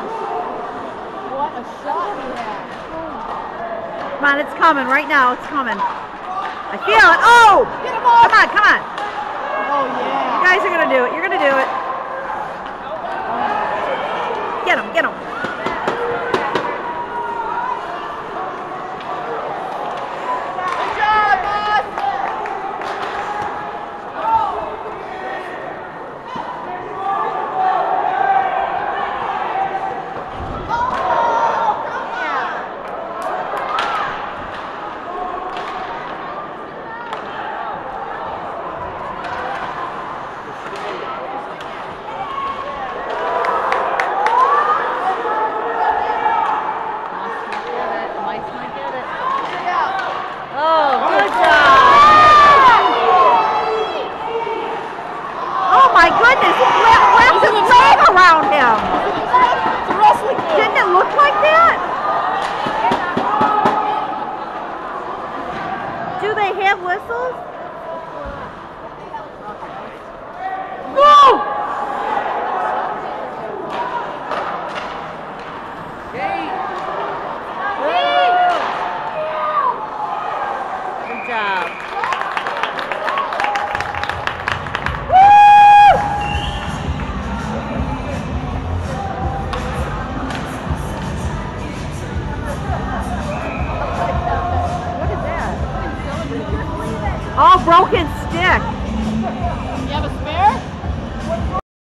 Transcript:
What a shot he had. Come on, it's coming right now. It's coming. I feel it. Oh! Get him off. Come on, come on. Oh, yeah. You guys are going to do it. You're going to do it. Get him, get him. Good job, boss. Oh, good job. Oh my goodness, he wrapped wrapped his leg around him. Didn't it look like that? Do they have whistles? No! Good job. Oh, broken stick. You have a spare?